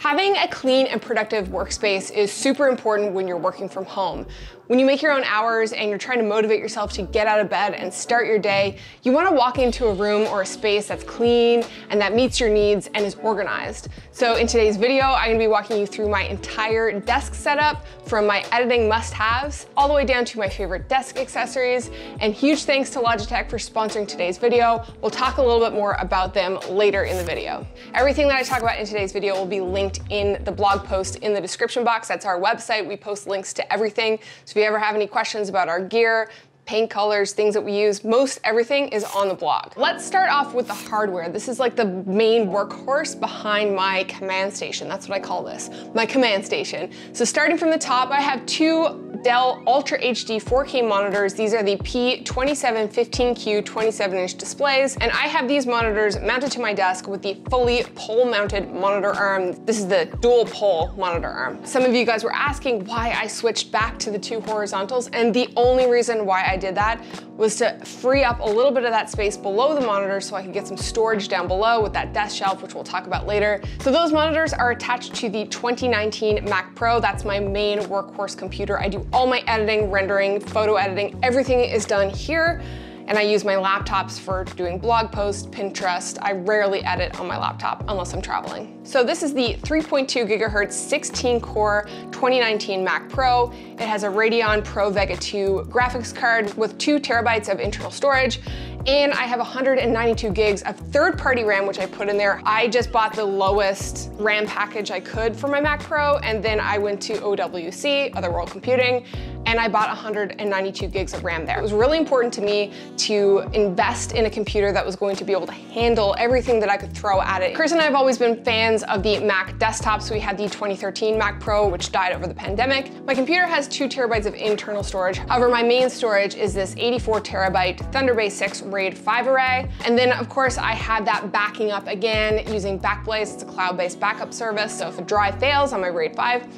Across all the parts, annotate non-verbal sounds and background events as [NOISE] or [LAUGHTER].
Having a clean and productive workspace is super important when you're working from home. When you make your own hours and you're trying to motivate yourself to get out of bed and start your day, you wanna walk into a room or a space that's clean and that meets your needs and is organized. So in today's video, I'm gonna be walking you through my entire desk setup from my editing must-haves all the way down to my favorite desk accessories. And huge thanks to Logitech for sponsoring today's video. We'll talk a little bit more about them later in the video. Everything that I talk about in today's video will be linked in the blog post in the description box. That's our website. We post links to everything. So if you ever have any questions about our gear, paint colors, things that we use, most everything is on the blog. Let's start off with the hardware. This is like the main workhorse behind my command station. That's what I call this, my command station. So starting from the top, I have two Dell Ultra HD 4K monitors. These are the P2715Q 27 inch displays. And I have these monitors mounted to my desk with the fully pole mounted monitor arm. This is the dual pole monitor arm. Some of you guys were asking why I switched back to the two horizontals. And the only reason why I did that was to free up a little bit of that space below the monitor so I could get some storage down below with that desk shelf, which we'll talk about later. So those monitors are attached to the 2019 Mac Pro. That's my main workhorse computer. I do all my editing, rendering, photo editing, everything is done here and I use my laptops for doing blog posts, Pinterest. I rarely edit on my laptop unless I'm traveling. So this is the 3.2 gigahertz 16 core 2019 Mac Pro. It has a Radeon Pro Vega 2 graphics card with two terabytes of internal storage and I have 192 gigs of third-party RAM, which I put in there. I just bought the lowest RAM package I could for my Mac Pro, and then I went to OWC, Other World Computing, and I bought 192 gigs of RAM there. It was really important to me to invest in a computer that was going to be able to handle everything that I could throw at it. Chris and I have always been fans of the Mac desktops. We had the 2013 Mac Pro, which died over the pandemic. My computer has two terabytes of internal storage. However, my main storage is this 84 terabyte ThunderBay 6 RAID 5 array. And then of course I have that backing up again using Backblaze. It's a cloud-based backup service. So if a drive fails on my RAID 5,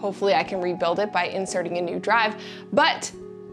Hopefully I can rebuild it by inserting a new drive. But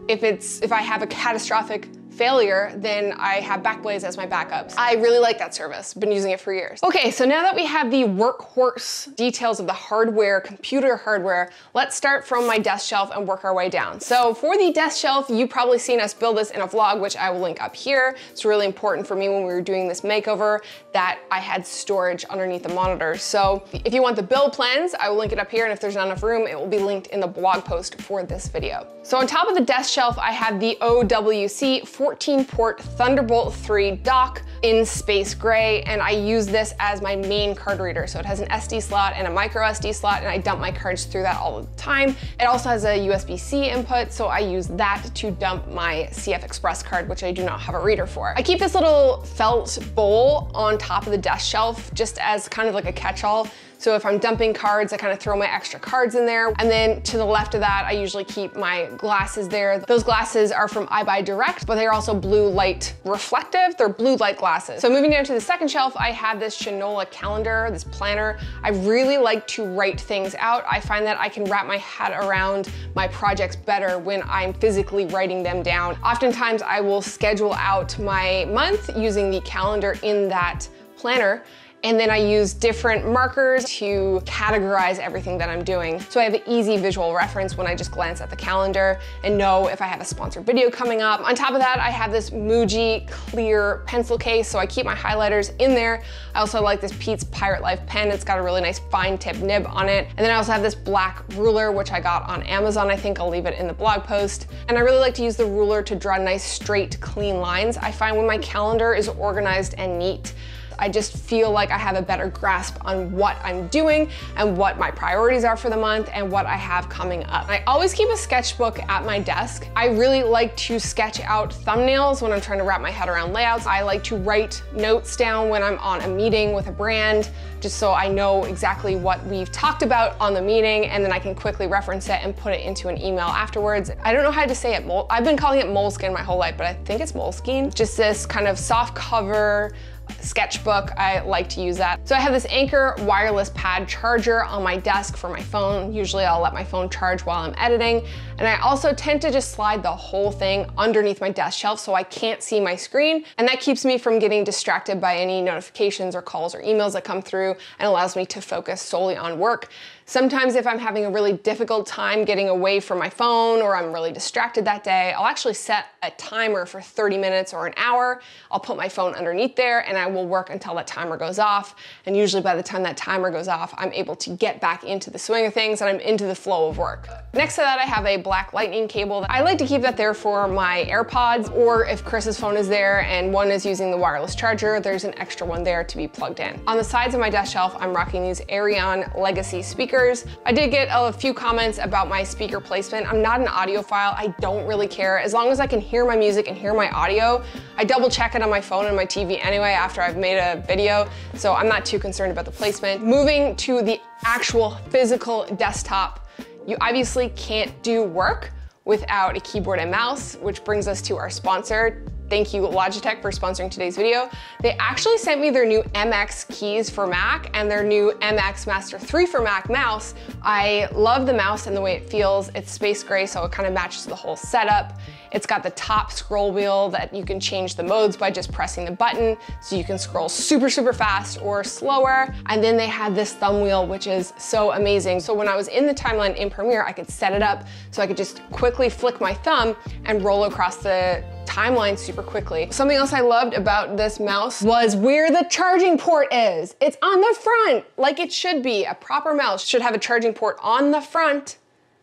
if it's if I have a catastrophic failure, then I have Backblaze as my backups. I really like that service, been using it for years. Okay, so now that we have the workhorse details of the hardware, computer hardware, let's start from my desk shelf and work our way down. So for the desk shelf, you've probably seen us build this in a vlog, which I will link up here. It's really important for me when we were doing this makeover that I had storage underneath the monitor. So if you want the build plans, I will link it up here, and if there's not enough room, it will be linked in the blog post for this video. So on top of the desk shelf, I have the OWC 14 port Thunderbolt 3 dock in space gray, and I use this as my main card reader. So it has an SD slot and a micro SD slot, and I dump my cards through that all the time. It also has a USB-C input, so I use that to dump my CF Express card, which I do not have a reader for. I keep this little felt bowl on top of the desk shelf just as kind of like a catch-all so if I'm dumping cards, I kind of throw my extra cards in there. And then to the left of that, I usually keep my glasses there. Those glasses are from EyeBuy Direct, but they're also blue light reflective. They're blue light glasses. So moving down to the second shelf, I have this Shinola calendar, this planner. I really like to write things out. I find that I can wrap my head around my projects better when I'm physically writing them down. Oftentimes I will schedule out my month using the calendar in that planner and then I use different markers to categorize everything that I'm doing. So I have an easy visual reference when I just glance at the calendar and know if I have a sponsored video coming up. On top of that, I have this Muji clear pencil case, so I keep my highlighters in there. I also like this Pete's Pirate Life pen. It's got a really nice fine tip nib on it. And then I also have this black ruler, which I got on Amazon. I think I'll leave it in the blog post. And I really like to use the ruler to draw nice, straight, clean lines. I find when my calendar is organized and neat, I just feel like I have a better grasp on what I'm doing and what my priorities are for the month and what I have coming up. I always keep a sketchbook at my desk. I really like to sketch out thumbnails when I'm trying to wrap my head around layouts. I like to write notes down when I'm on a meeting with a brand, just so I know exactly what we've talked about on the meeting and then I can quickly reference it and put it into an email afterwards. I don't know how to say it. I've been calling it moleskin my whole life, but I think it's Moleskine. Just this kind of soft cover, sketchbook, I like to use that. So I have this Anker wireless pad charger on my desk for my phone. Usually I'll let my phone charge while I'm editing. And I also tend to just slide the whole thing underneath my desk shelf so I can't see my screen. And that keeps me from getting distracted by any notifications or calls or emails that come through and allows me to focus solely on work. Sometimes if I'm having a really difficult time getting away from my phone or I'm really distracted that day, I'll actually set a timer for 30 minutes or an hour. I'll put my phone underneath there and I will work until that timer goes off. And usually by the time that timer goes off, I'm able to get back into the swing of things and I'm into the flow of work. Next to that, I have a black lightning cable. I like to keep that there for my AirPods or if Chris's phone is there and one is using the wireless charger, there's an extra one there to be plugged in. On the sides of my desk shelf, I'm rocking these Aurion Legacy speakers speakers. I did get a few comments about my speaker placement. I'm not an audiophile. I don't really care. As long as I can hear my music and hear my audio, I double check it on my phone and my TV anyway after I've made a video, so I'm not too concerned about the placement. Moving to the actual physical desktop, you obviously can't do work without a keyboard and mouse, which brings us to our sponsor, Thank you Logitech for sponsoring today's video. They actually sent me their new MX keys for Mac and their new MX Master 3 for Mac mouse. I love the mouse and the way it feels. It's space gray, so it kind of matches the whole setup. It's got the top scroll wheel that you can change the modes by just pressing the button. So you can scroll super, super fast or slower. And then they had this thumb wheel, which is so amazing. So when I was in the timeline in Premiere, I could set it up so I could just quickly flick my thumb and roll across the timeline super quickly. Something else I loved about this mouse was where the charging port is. It's on the front, like it should be. A proper mouse should have a charging port on the front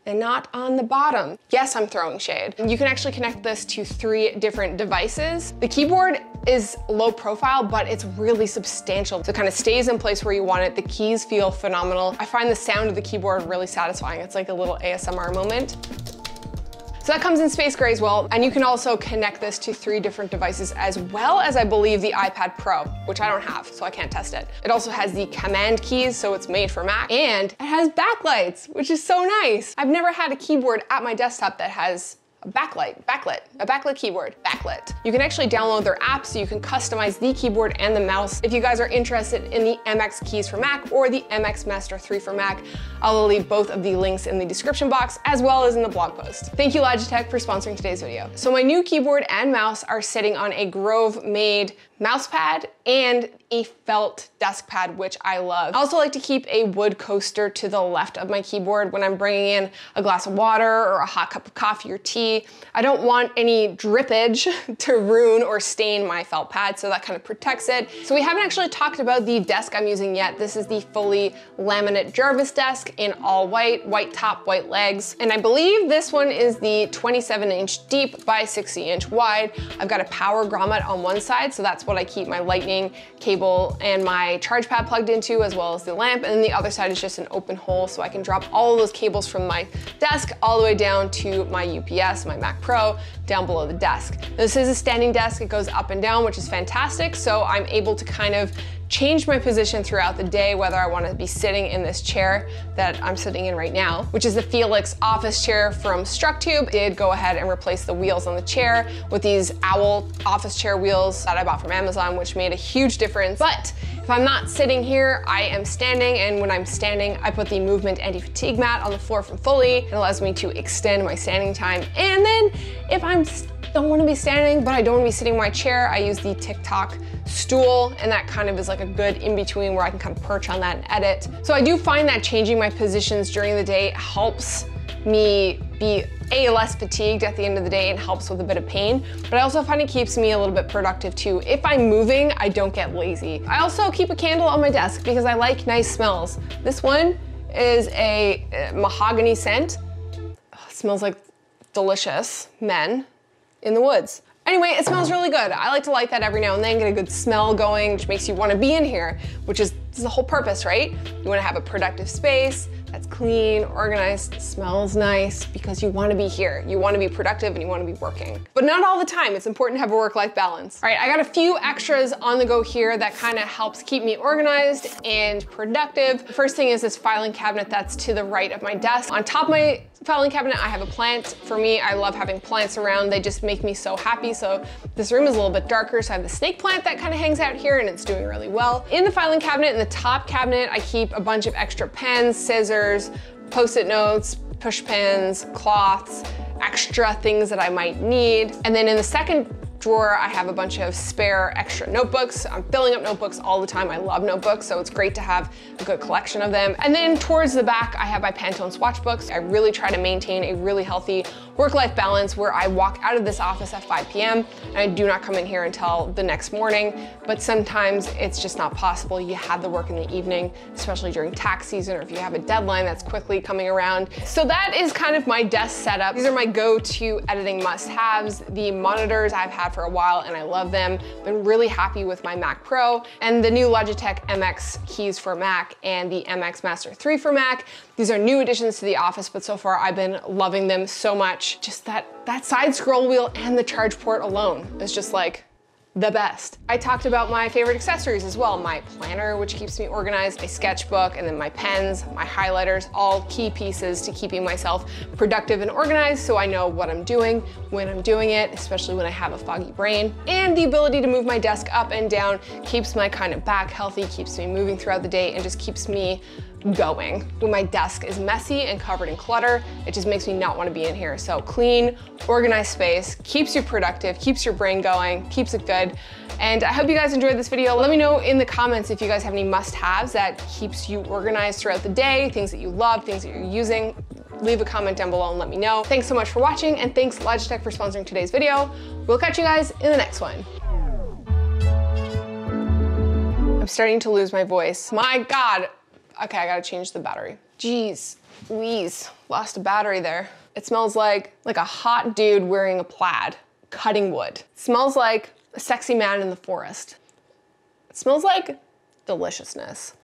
and not on the bottom. Yes, I'm throwing shade. You can actually connect this to three different devices. The keyboard is low profile, but it's really substantial. So it kind of stays in place where you want it. The keys feel phenomenal. I find the sound of the keyboard really satisfying. It's like a little ASMR moment. So that comes in space gray as well. And you can also connect this to three different devices as well as I believe the iPad Pro, which I don't have, so I can't test it. It also has the command keys, so it's made for Mac, and it has backlights, which is so nice. I've never had a keyboard at my desktop that has backlight, backlit, a backlit keyboard, backlit. You can actually download their app so you can customize the keyboard and the mouse. If you guys are interested in the MX keys for Mac or the MX Master 3 for Mac, I'll leave both of the links in the description box as well as in the blog post. Thank you Logitech for sponsoring today's video. So my new keyboard and mouse are sitting on a Grovemade mouse pad and a felt desk pad, which I love. I also like to keep a wood coaster to the left of my keyboard when I'm bringing in a glass of water or a hot cup of coffee or tea. I don't want any drippage [LAUGHS] to ruin or stain my felt pad, so that kind of protects it. So we haven't actually talked about the desk I'm using yet. This is the fully laminate Jarvis desk in all white, white top, white legs. And I believe this one is the 27 inch deep by 60 inch wide. I've got a power grommet on one side, so that's what what I keep my lightning cable and my charge pad plugged into as well as the lamp. And then the other side is just an open hole so I can drop all of those cables from my desk all the way down to my UPS, my Mac Pro, down below the desk. This is a standing desk, it goes up and down, which is fantastic. So I'm able to kind of change my position throughout the day, whether I wanna be sitting in this chair that I'm sitting in right now, which is the Felix office chair from Structube. Did go ahead and replace the wheels on the chair with these owl office chair wheels that I bought from Amazon, which made a huge difference. But if I'm not sitting here, I am standing, and when I'm standing, I put the movement anti-fatigue mat on the floor from Fully. It allows me to extend my standing time. And then if I'm don't wanna be standing, but I don't wanna be sitting in my chair, I use the Tic Tock stool, and that kind of is like a good in-between where I can kind of perch on that and edit. So I do find that changing my positions during the day helps me be a less fatigued at the end of the day and helps with a bit of pain but I also find it keeps me a little bit productive too. If I'm moving I don't get lazy. I also keep a candle on my desk because I like nice smells. This one is a uh, mahogany scent. Oh, smells like delicious men in the woods Anyway, it smells really good. I like to light that every now and then, get a good smell going, which makes you wanna be in here, which is, the whole purpose, right? You wanna have a productive space that's clean, organized, smells nice, because you wanna be here. You wanna be productive and you wanna be working. But not all the time, it's important to have a work-life balance. All right, I got a few extras on the go here that kind of helps keep me organized and productive. First thing is this filing cabinet that's to the right of my desk. On top of my filing cabinet, I have a plant. For me, I love having plants around. They just make me so happy. So this room is a little bit darker. So I have the snake plant that kind of hangs out here and it's doing really well. In the filing cabinet, in the top cabinet, I keep a bunch of extra pens, scissors, post-it notes, push pins, cloths, extra things that I might need. And then in the second drawer, I have a bunch of spare extra notebooks. I'm filling up notebooks all the time. I love notebooks, so it's great to have a good collection of them. And then towards the back, I have my Pantone swatch books. I really try to maintain a really healthy work-life balance where I walk out of this office at 5 p.m. and I do not come in here until the next morning, but sometimes it's just not possible. You have the work in the evening, especially during tax season or if you have a deadline that's quickly coming around. So that is kind of my desk setup. These are my go-to editing must-haves. The monitors I've had for a while and I love them. Been really happy with my Mac Pro and the new Logitech MX keys for Mac and the MX Master 3 for Mac. These are new additions to the office, but so far I've been loving them so much. Just that, that side scroll wheel and the charge port alone is just like, the best. I talked about my favorite accessories as well. My planner, which keeps me organized, my sketchbook, and then my pens, my highlighters, all key pieces to keeping myself productive and organized so I know what I'm doing, when I'm doing it, especially when I have a foggy brain. And the ability to move my desk up and down keeps my kind of back healthy, keeps me moving throughout the day, and just keeps me going. When my desk is messy and covered in clutter, it just makes me not want to be in here. So clean, organized space keeps you productive, keeps your brain going, keeps it good. And I hope you guys enjoyed this video. Let me know in the comments if you guys have any must-haves that keeps you organized throughout the day, things that you love, things that you're using. Leave a comment down below and let me know. Thanks so much for watching and thanks Logitech for sponsoring today's video. We'll catch you guys in the next one. I'm starting to lose my voice. My God, Okay, I gotta change the battery. Jeez, Louise, lost a battery there. It smells like, like a hot dude wearing a plaid, cutting wood. It smells like a sexy man in the forest. It smells like deliciousness.